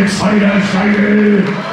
ins Feuer steige.